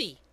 heavy.